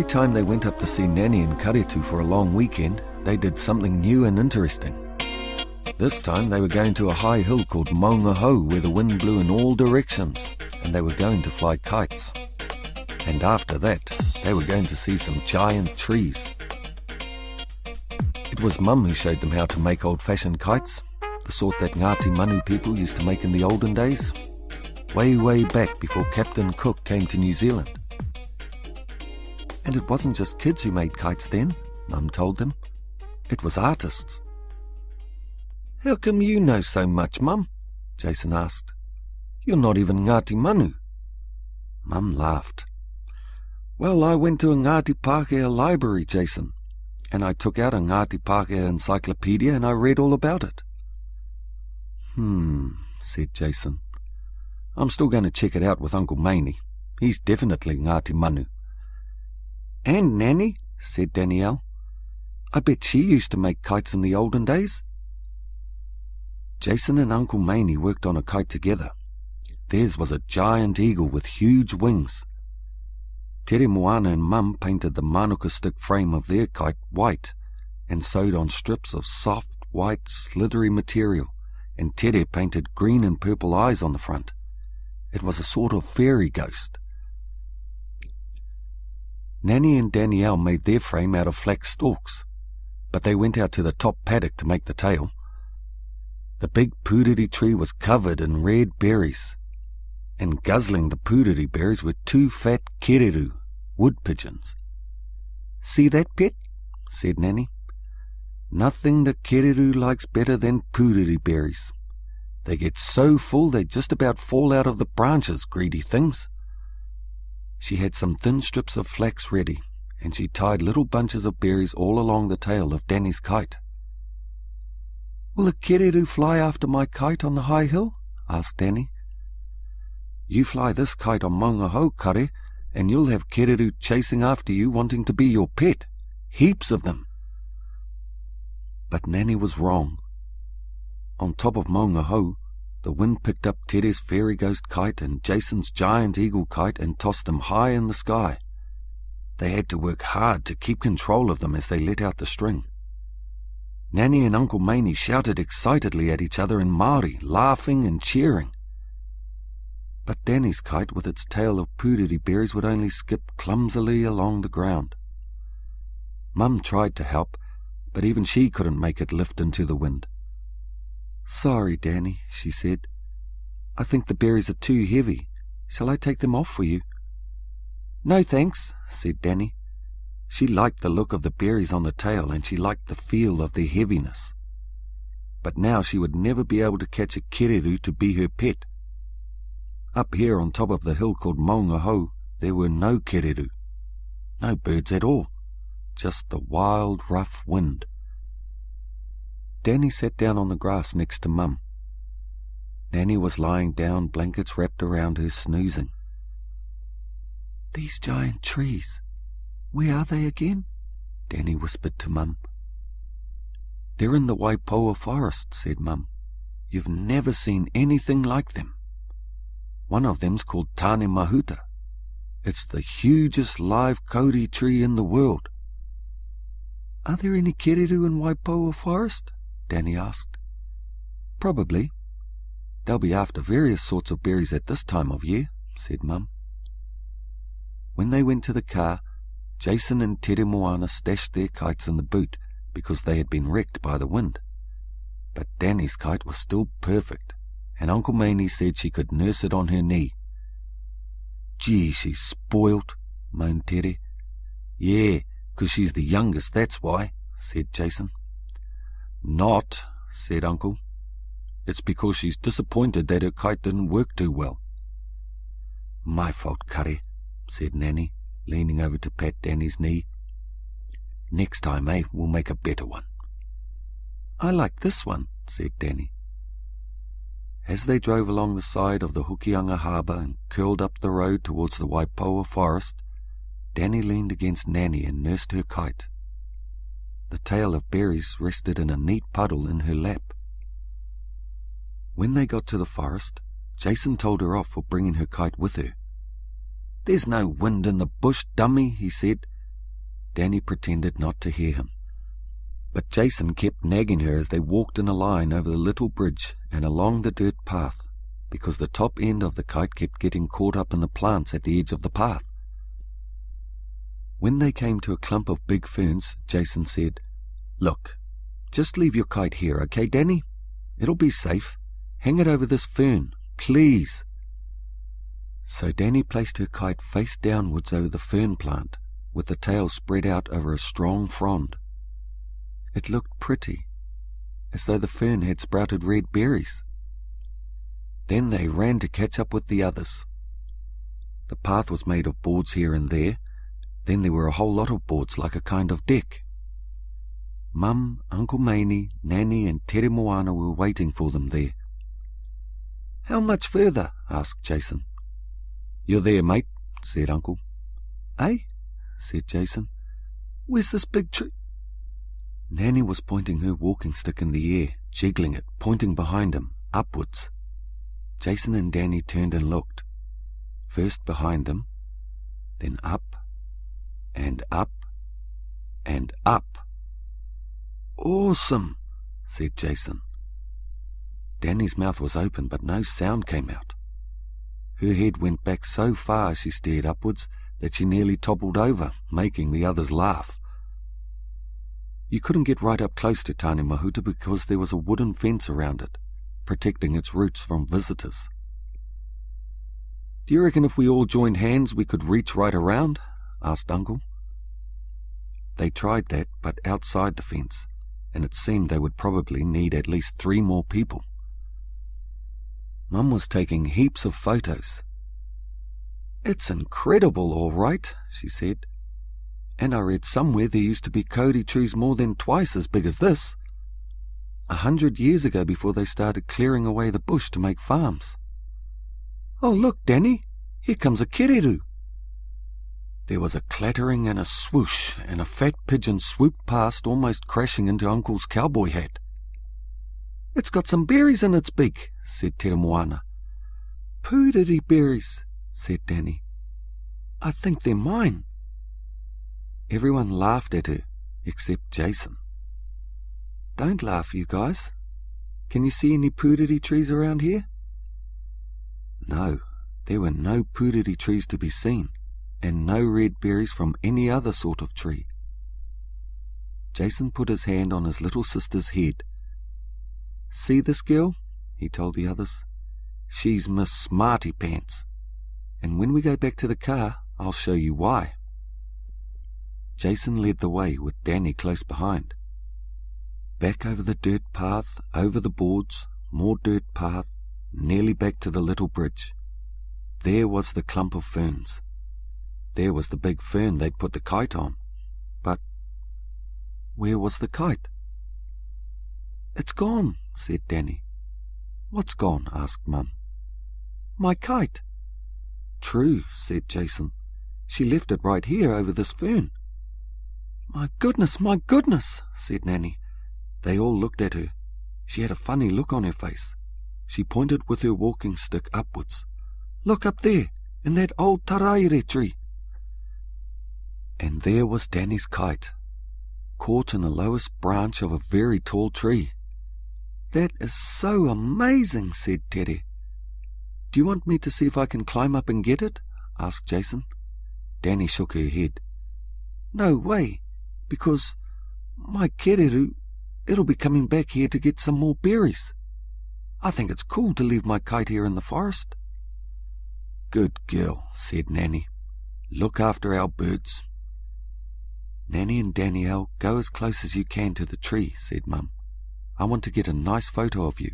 Every time they went up to see Nanny and Karetu for a long weekend, they did something new and interesting. This time they were going to a high hill called Maunga where the wind blew in all directions and they were going to fly kites. And after that, they were going to see some giant trees. It was Mum who showed them how to make old-fashioned kites, the sort that Ngati Manu people used to make in the olden days, way, way back before Captain Cook came to New Zealand. And it wasn't just kids who made kites then, Mum told them. It was artists. How come you know so much, Mum? Jason asked. You're not even Ngati Manu. Mum laughed. Well, I went to a Ngati Pākehā library, Jason, and I took out a Ngati Pākehā encyclopedia and I read all about it. Hmm, said Jason. I'm still going to check it out with Uncle Maney. He's definitely Ngati Manu. And Nanny, said Danielle. I bet she used to make kites in the olden days. Jason and Uncle Maney worked on a kite together. Theirs was a giant eagle with huge wings. Tere Moana and Mum painted the manuka stick frame of their kite white and sewed on strips of soft, white, slithery material, and Tere painted green and purple eyes on the front. It was a sort of fairy ghost. Nanny and Danielle made their frame out of flax stalks, but they went out to the top paddock to make the tail. The big puriri tree was covered in red berries, and guzzling the puriri berries were two fat kereru, wood pigeons. See that, pet? said Nanny. Nothing the kereru likes better than puriri berries. They get so full they just about fall out of the branches, greedy things. She had some thin strips of flax ready, and she tied little bunches of berries all along the tail of Danny's kite. Will a kereru fly after my kite on the high hill? asked Danny. You fly this kite on Maunga Hou, Kare, and you'll have kereru chasing after you wanting to be your pet. Heaps of them. But Nanny was wrong. On top of Maunga Hou, the wind picked up Tere's fairy ghost kite and Jason's giant eagle kite and tossed them high in the sky. They had to work hard to keep control of them as they let out the string. Nanny and Uncle Maney shouted excitedly at each other in Māori, laughing and cheering. But Danny's kite, with its tail of puriri berries, would only skip clumsily along the ground. Mum tried to help, but even she couldn't make it lift into the wind. Sorry, Danny, she said. I think the berries are too heavy. Shall I take them off for you? No, thanks, said Danny. She liked the look of the berries on the tail and she liked the feel of their heaviness. But now she would never be able to catch a kereru to be her pet. Up here on top of the hill called Maunga Hou, there were no kereru, no birds at all, just the wild, rough wind. Danny sat down on the grass next to Mum. Nanny was lying down, blankets wrapped around her, snoozing. These giant trees, where are they again? Danny whispered to Mum. They're in the Waipoua forest, said Mum. You've never seen anything like them. One of them's called Tane Mahuta. It's the hugest live kauri tree in the world. Are there any kereru in Waipoua forest? Danny asked. Probably. They'll be after various sorts of berries at this time of year, said Mum. When they went to the car, Jason and Tere Moana stashed their kites in the boot because they had been wrecked by the wind. But Danny's kite was still perfect, and Uncle Maney said she could nurse it on her knee. Gee, she's spoilt, moaned Tere. Yeah, 'cause she's the youngest, that's why, said Jason. Not, said Uncle. It's because she's disappointed that her kite didn't work too well. My fault, Kare, said Nanny leaning over to pat Danny's knee. Next time, eh, we'll make a better one. I like this one, said Danny. As they drove along the side of the Hokianga harbour and curled up the road towards the Waipoua forest, Danny leaned against Nanny and nursed her kite. The tail of berries rested in a neat puddle in her lap. When they got to the forest, Jason told her off for bringing her kite with her. There's no wind in the bush, dummy, he said. Danny pretended not to hear him. But Jason kept nagging her as they walked in a line over the little bridge and along the dirt path, because the top end of the kite kept getting caught up in the plants at the edge of the path. When they came to a clump of big ferns, Jason said, Look, just leave your kite here, okay, Danny? It'll be safe. Hang it over this fern, please. So Danny placed her kite face downwards over the fern plant, with the tail spread out over a strong frond. It looked pretty, as though the fern had sprouted red berries. Then they ran to catch up with the others. The path was made of boards here and there. Then there were a whole lot of boards like a kind of deck. Mum, Uncle Maney, Nanny, and Tere Moana were waiting for them there. How much further? asked Jason. You're there, mate, said Uncle. Eh? said Jason. Where's this big tree? Nanny was pointing her walking stick in the air, jiggling it, pointing behind him, upwards. Jason and Danny turned and looked. First behind them, then up, and up, and up. Awesome, said Jason. Danny's mouth was open, but no sound came out. Her head went back so far she stared upwards that she nearly toppled over, making the others laugh. You couldn't get right up close to Tane Mahuta because there was a wooden fence around it, protecting its roots from visitors. Do you reckon if we all joined hands we could reach right around? Asked Uncle. They tried that, but outside the fence, and it seemed they would probably need at least three more people. Mum was taking heaps of photos. It's incredible, all right, she said. And I read somewhere there used to be Kauri trees more than twice as big as this. A hundred years ago before they started clearing away the bush to make farms. Oh, look, Danny, here comes a kereru. There was a clattering and a swoosh, and a fat pigeon swooped past, almost crashing into Uncle's cowboy hat. It's got some berries in its beak, said Te Moana. Puriri berries, said Danny. I think they're mine. Everyone laughed at her, except Jason. Don't laugh, you guys. Can you see any puriri trees around here? No, there were no puriri trees to be seen and no red berries from any other sort of tree. Jason put his hand on his little sister's head. See this girl? he told the others. She's Miss Smarty Pants. And when we go back to the car, I'll show you why. Jason led the way with Danny close behind. Back over the dirt path, over the boards, more dirt path, nearly back to the little bridge. There was the clump of ferns. There was the big fern they'd put the kite on. But where was the kite? It's gone, said Danny. What's gone? asked Mum. My kite. True, said Jason. She left it right here over this fern. My goodness, my goodness, said Nanny. They all looked at her. She had a funny look on her face. She pointed with her walking stick upwards. Look up there, in that old taraire tree. And there was Danny's kite, caught in the lowest branch of a very tall tree. That is so amazing, said Tere. Do you want me to see if I can climb up and get it? asked Jason. Danny shook her head. No way, because my kereru, it'll be coming back here to get some more berries. I think it's cool to leave my kite here in the forest. Good girl, said Nanny. Look after our birds. Nanny and Danielle, go as close as you can to the tree, said Mum. I want to get a nice photo of you.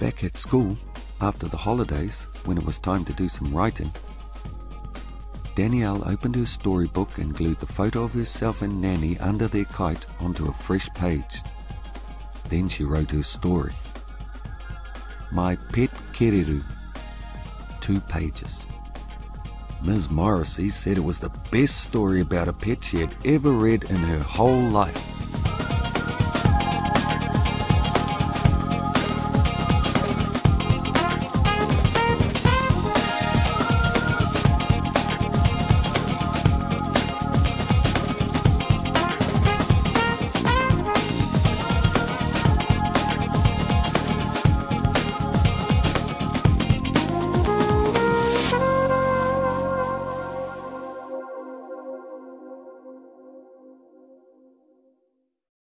Back at school, after the holidays, when it was time to do some writing, Danielle opened her storybook and glued the photo of herself and Nanny under their kite onto a fresh page. Then she wrote her story. My Pet Kereru. Two pages. Ms. Morrissey said it was the best story about a pet she had ever read in her whole life.